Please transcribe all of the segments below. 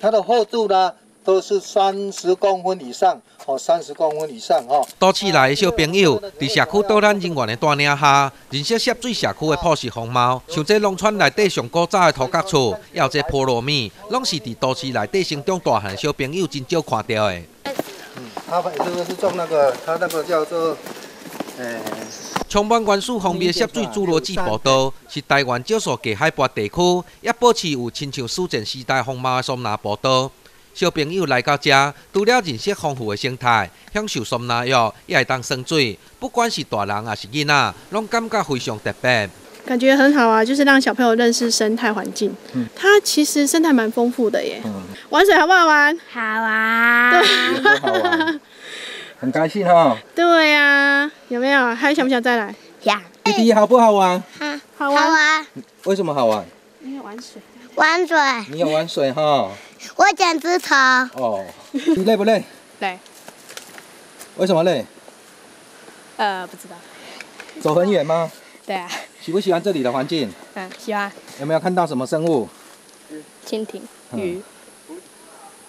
它的厚度呢都是三十公分以上，哦，三十公分以上哦。都市内的小朋友伫社区导览人员的带领下，认识涉水社区的朴实风貌。像这农村内底上古早的土角厝，还有这菠萝蜜，拢是伫都市内底生长大汉小朋友真少看到的。嗯，他这个是种那个，他那个叫做，诶。充满元素丰富的涉水侏罗纪步道，是台湾少数隔海拔地区，也保持有亲像史前时代风貌的松纳步道。小朋友来到这，除了认识丰富的生态，享受松纳浴，也会当生水。不管是大人还是囡仔，拢感觉非常特别。感觉很好啊，就是让小朋友认识生态环境。嗯，它其实生态蛮丰富的耶。嗯，玩水好不好玩？好玩。对，好玩。很开心哈。对呀，有没有？还想不想再来？想。弟弟好不好玩？好，好玩。为什么好玩？因为玩水。玩水。你有玩水哈？我剪枝头。哦。你累不累？累。为什么累？呃，不知道。走很远吗？对啊。喜不喜欢这里的环境？嗯，喜欢。有没有看到什么生物？蜻蜓、鱼。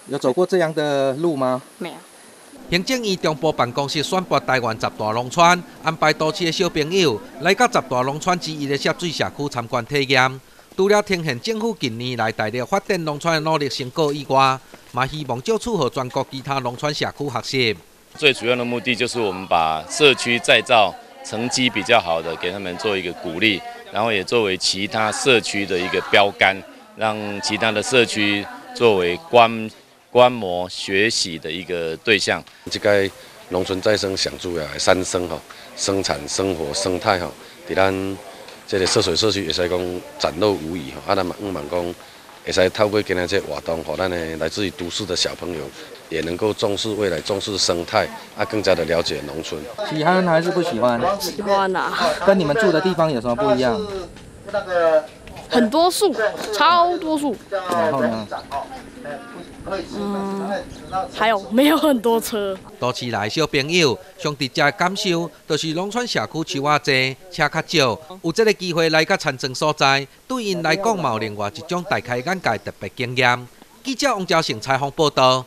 有走过这样的路吗？没有。行政院中部办公室宣布，台湾十大农村安排多次的小朋友来到十大农村之一的涉水社区参观体验。除了呈现政府近年来大力发展农村的努力成果以外，嘛希望借此和全国其他农村社区学习。最主要的目的就是我们把社区再造成绩比较好的，给他们做一个鼓励，然后也作为其他社区的一个标杆，让其他的社区作为观。观摩学习的一个对象，这个农村再生想主要三生哈，生产、生活、生态哈，伫咱这个涉水社区也是讲展露无遗哈。啊，咱嘛希望讲，会使透过今日这活动，和咱的来自于都市的小朋友，也能够重视未来、重视生态，啊，更加的了解农村。喜欢还是不喜欢？喜欢啊。跟你们住的地方有什么不一样？很多树，超多树。然后呢？嗯，还有没有很多车？都市内小朋友上直接感受，就是农村社区树啊多，车较少，有这个机会来到参政所在，对因来讲，有另外一种大开眼界特别经验。记者王昭成采访报道。